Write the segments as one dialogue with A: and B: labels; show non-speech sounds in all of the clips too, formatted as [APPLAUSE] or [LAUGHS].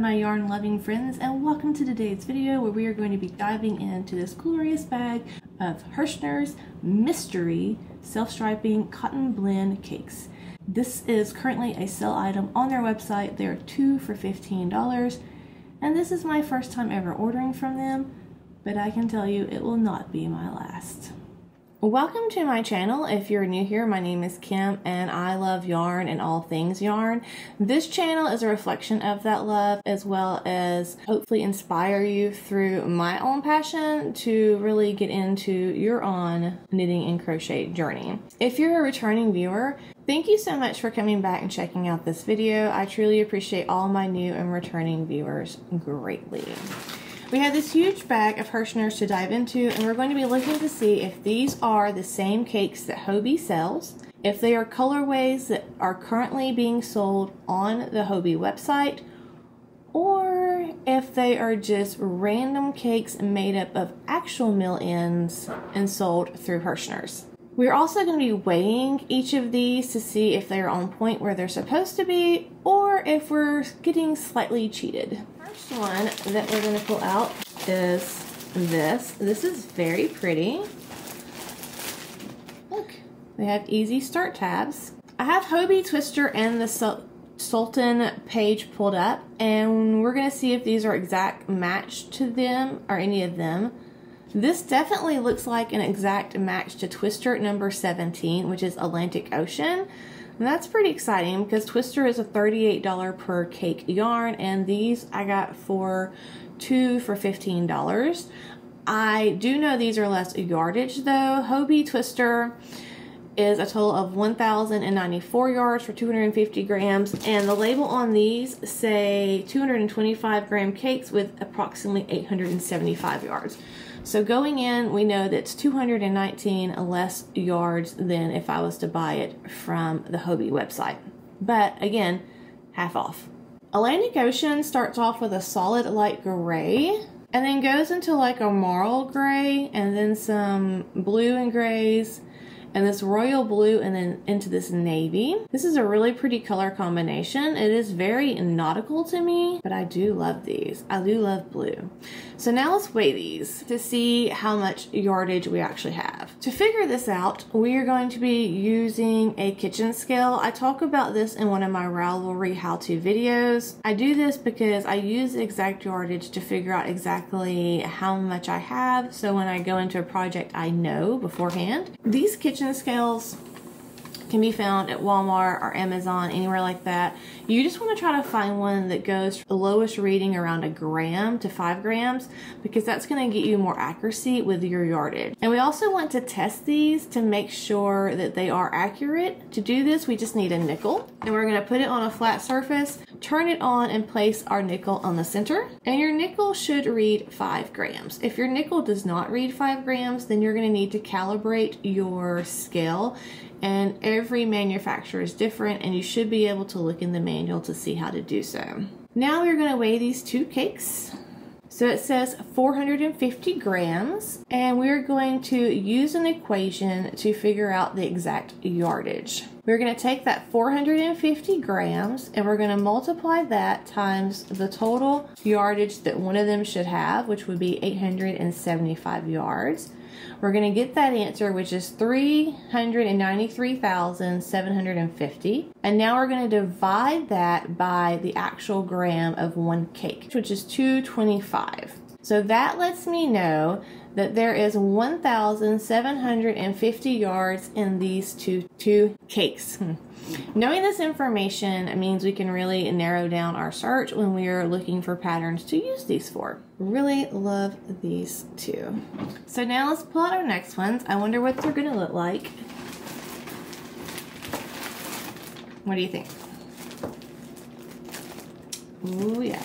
A: my yarn loving friends and welcome to today's video where we are going to be diving into this glorious bag of Herrschner's Mystery Self-Striping Cotton Blend Cakes. This is currently a sale item on their website. They are two for $15 and this is my first time ever ordering from them but I can tell you it will not be my last. Welcome to my channel. If you're new here, my name is Kim and I love yarn and all things yarn. This channel is a reflection of that love as well as hopefully inspire you through my own passion to really get into your own knitting and crochet journey. If you're a returning viewer, Thank you so much for coming back and checking out this video. I truly appreciate all my new and returning viewers greatly. We have this huge bag of Herrschner's to dive into, and we're going to be looking to see if these are the same cakes that Hobbii sells, if they are colorways that are currently being sold on the Hobbii website, or if they are just random cakes made up of actual mill ends and sold through Herrschner's. We're also going to be weighing each of these to see if they're on point where they're supposed to be or if we're getting slightly cheated first one that we're going to pull out is this. This is very pretty. Look, they have easy start tabs. I have Hobbii Twister and the Sultan page pulled up and we're going to see if these are exact match to them or any of them. This definitely looks like an exact match to Twister number 17, which is Atlantic Ocean. And that's pretty exciting because Twister is a $38 per cake yarn and these I got for two for $15. I do know these are less yardage though. Hobbii Twister is a total of 1,094 yards for 250 grams and the label on these say 225 gram cakes with approximately 875 yards. So going in, we know that's 219 less yards than if I was to buy it from the Hobbii website. But again, half off. Atlantic Ocean starts off with a solid light gray and then goes into like a marl gray and then some blue and grays and this royal blue and then into this navy. This is a really pretty color combination. It is very nautical to me, but I do love these. I do love blue. So now let's weigh these to see how much yardage we actually have. To figure this out, we are going to be using a kitchen scale. I talk about this in one of my Ravelry how-to videos. I do this because I use exact yardage to figure out exactly how much I have. So when I go into a project, I know beforehand. These kitchen scales can be found at Walmart or Amazon, anywhere like that. You just want to try to find one that goes the lowest reading around a gram to five grams because that's going to get you more accuracy with your yardage. And we also want to test these to make sure that they are accurate. To do this, we just need a nickel and we're going to put it on a flat surface, turn it on and place our nickel on the center. And your nickel should read five grams. If your nickel does not read five grams, then you're going to need to calibrate your scale and every manufacturer is different and you should be able to look in the manual to see how to do so. Now we're going to weigh these two cakes. So it says 450 grams and we're going to use an equation to figure out the exact yardage. We're going to take that 450 grams and we're going to multiply that times the total yardage that one of them should have, which would be 875 yards. We're going to get that answer, which is 393,750. And now we're going to divide that by the actual gram of one cake, which is 225. So that lets me know that there is 1,750 yards in these two, two cakes. [LAUGHS] Knowing this information means we can really narrow down our search when we are looking for patterns to use these for. Really love these two. So now let's pull out our next ones. I wonder what they're gonna look like. What do you think? Oh yeah.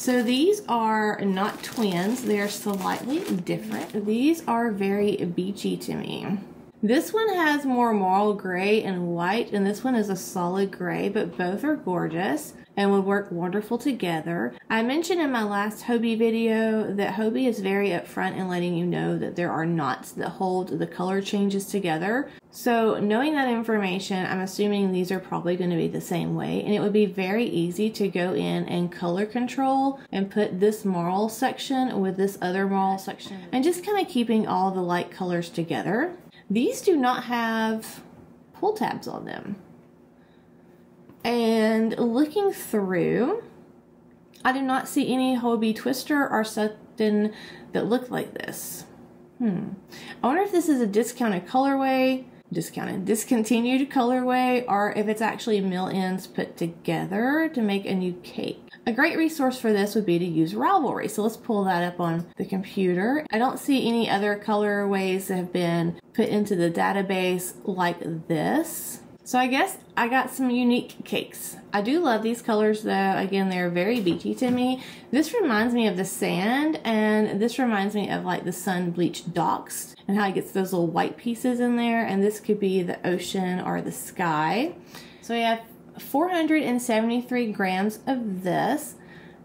A: So these are not twins, they're slightly different. These are very beachy to me. This one has more marl gray and white, and this one is a solid gray, but both are gorgeous and would work wonderful together. I mentioned in my last Hobbii video that Hobbii is very upfront in letting you know that there are knots that hold the color changes together. So knowing that information, I'm assuming these are probably going to be the same way. And it would be very easy to go in and color control and put this marl section with this other marl section and just kind of keeping all the light colors together. These do not have pull tabs on them. And looking through, I do not see any Hobbii Twister or something that look like this. Hmm. I wonder if this is a discounted colorway discounted, discontinued colorway, or if it's actually mill ends put together to make a new cake. A great resource for this would be to use Ravelry. So let's pull that up on the computer. I don't see any other colorways that have been put into the database like this. So I guess I got some unique cakes. I do love these colors though. Again, they're very beachy to me. This reminds me of the sand and this reminds me of like the sun bleached docks and how it gets those little white pieces in there. And this could be the ocean or the sky. So we have 473 grams of this.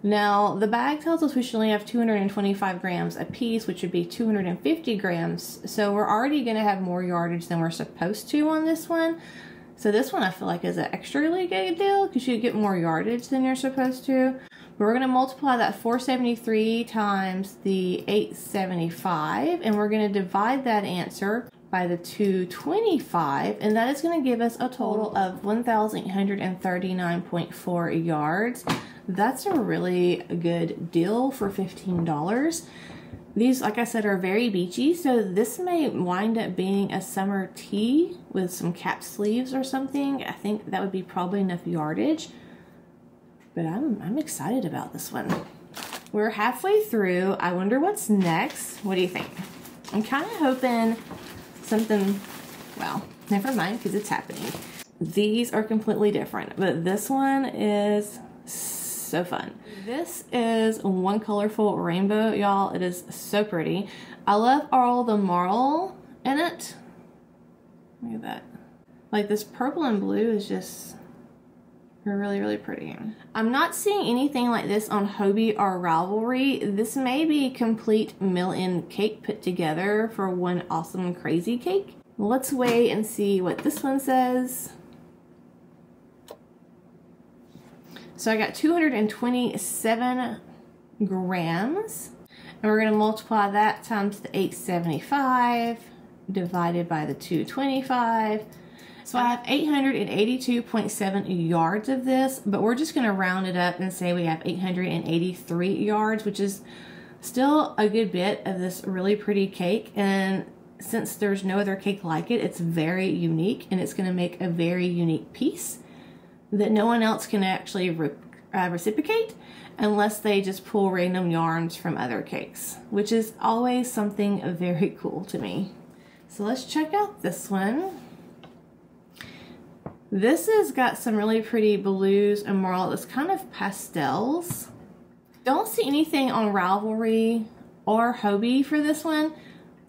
A: Now, the bag tells us we should only have 225 grams a piece, which would be 250 grams. So we're already going to have more yardage than we're supposed to on this one. So this one I feel like is an extra good deal because you get more yardage than you're supposed to. But we're going to multiply that 473 times the 875 and we're going to divide that answer by the 225 and that is going to give us a total of 1,839.4 yards. That's a really good deal for $15. These, like I said, are very beachy, so this may wind up being a summer tee with some cap sleeves or something. I think that would be probably enough yardage, but I'm, I'm excited about this one. We're halfway through. I wonder what's next. What do you think? I'm kind of hoping something, well, never mind because it's happening. These are completely different, but this one is so fun. This is one colorful rainbow, y'all. It is so pretty. I love all the marl in it. Look at that. Like this purple and blue is just really, really pretty. I'm not seeing anything like this on Hobbii or Ravelry. This may be complete mill-end cake put together for one awesome crazy cake. Let's wait and see what this one says. So I got 227 grams. And we're going to multiply that times the 875 divided by the 225. So I have 882.7 yards of this, but we're just going to round it up and say we have 883 yards, which is still a good bit of this really pretty cake. And since there's no other cake like it, it's very unique and it's going to make a very unique piece that no one else can actually re uh, reciprocate unless they just pull random yarns from other cakes, which is always something very [LAUGHS] cool to me. So let's check out this one. This has got some really pretty blues and marl. It's kind of pastels. Don't see anything on Ravelry or Hobbii for this one,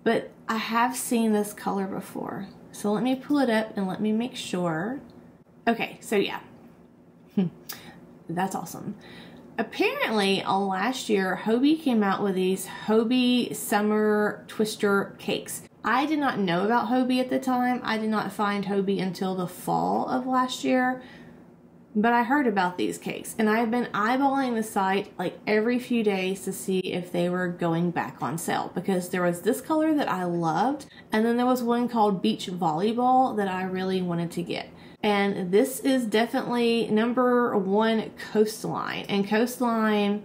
A: but I have seen this color before. So let me pull it up and let me make sure. Okay, so yeah. That's awesome. Apparently, uh, last year, Hobbii came out with these Hobbii Summer Twister Cakes. I did not know about Hobbii at the time. I did not find Hobbii until the fall of last year. But I heard about these cakes and I've been eyeballing the site like every few days to see if they were going back on sale because there was this color that I loved and then there was one called Beach Volleyball that I really wanted to get. And this is definitely number one Coastline. And Coastline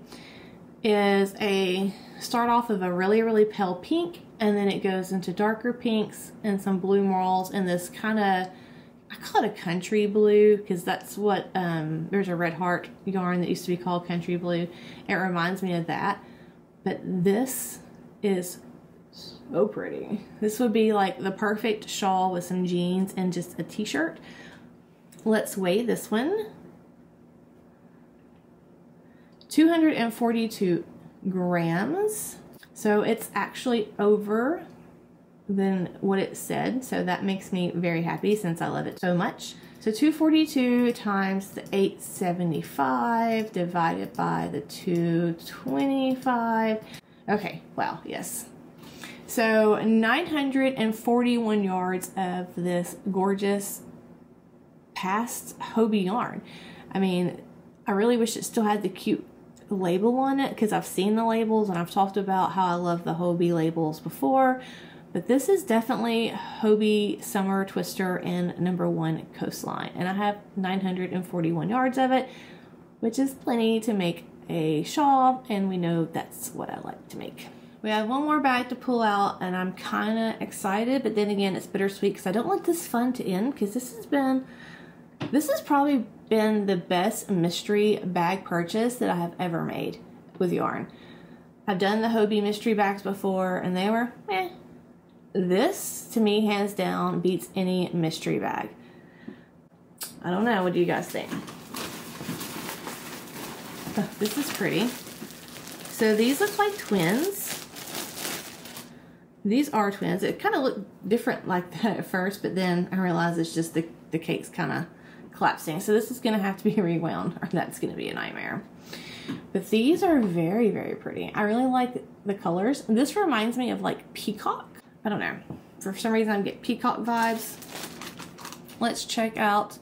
A: is a start off of a really, really pale pink and then it goes into darker pinks and some blue marls and this kind of I call it a country blue because that's what um, there's a red heart yarn that used to be called country blue. It reminds me of that. But this is so pretty. This would be like the perfect shawl with some jeans and just a t-shirt. Let's weigh this one. 242 grams. So it's actually over than what it said. So that makes me very happy since I love it so much. So 242 times the 875 divided by the 225. Okay, wow, yes. So 941 yards of this gorgeous past Hobbii yarn. I mean, I really wish it still had the cute label on it because I've seen the labels and I've talked about how I love the Hobbii labels before. But this is definitely Hobbii Summer Twister in number one coastline. And I have 941 yards of it, which is plenty to make a shawl. And we know that's what I like to make. We have one more bag to pull out and I'm kind of excited, but then again, it's bittersweet because I don't want this fun to end because this has been, this has probably been the best mystery bag purchase that I have ever made with yarn. I've done the Hobbii mystery bags before and they were, eh. This, to me, hands down, beats any mystery bag. I don't know, what do you guys think? This is pretty. So these look like twins. These are twins. It kind of looked different like [LAUGHS] that at first, but then I realized it's just the, the cake's kind of collapsing. So this is going to have to be [LAUGHS] rewound or that's going to be a nightmare. But these are very, very pretty. I really like the colors. This reminds me of like peacock. I don't know. For some reason I get peacock vibes. Let's check out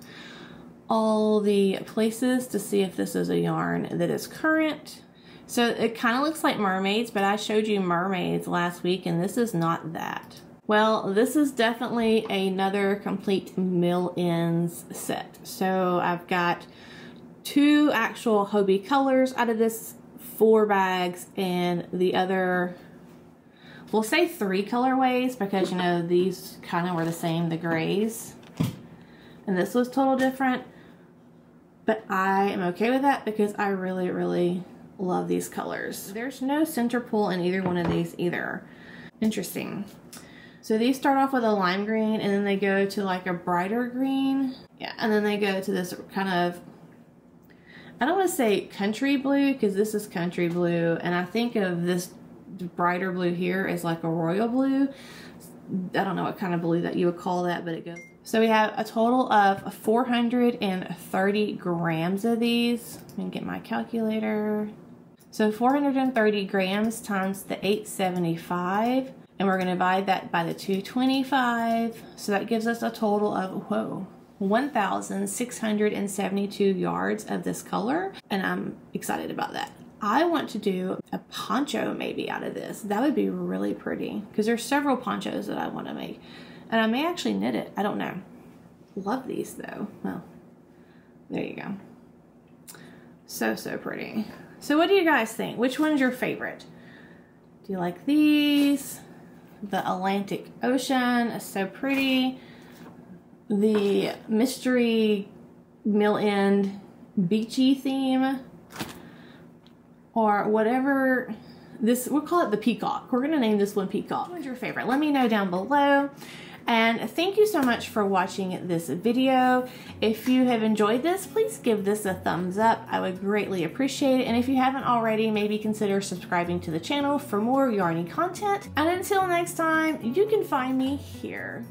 A: all the places to see if this is a yarn that is current. So it kind of looks like mermaids, but I showed you mermaids last week and this is not that. Well, this is definitely another complete mill ends set. So I've got two actual Hobbii colors out of this four bags and the other, we'll say three colorways because you know, these kind of were the same, the grays. And this was total different. But I am okay with that because I really, really love these colors. There's no center pull in either one of these either. Interesting. So these start off with a lime green and then they go to like a brighter green. Yeah, and then they go to this kind of, I don't want to say country blue because this is country blue. And I think of this brighter blue here as like a royal blue. I don't know what kind of blue that you would call that, but it goes. So we have a total of 430 grams of these. Let me get my calculator. So 430 grams times the 875 and we're going to divide that by the 225 so that gives us a total of whoa 1672 yards of this color. And I'm excited about that. I want to do a poncho maybe out of this. That would be really pretty because there's several ponchos that I want to make. And I may actually knit it. I don't know. Love these though. Well there you go. So so pretty. So what do you guys think? Which one's your favorite? Do you like these the Atlantic Ocean is so pretty. The mystery mill end beachy theme or whatever this we'll call it the peacock. We're gonna name this one peacock. What's your favorite? Let me know down below and thank you so much for watching this video. If you have enjoyed this, please give this a thumbs up. I would greatly appreciate it. And if you haven't already, maybe consider subscribing to the channel for more yarny content. And until next time, you can find me here.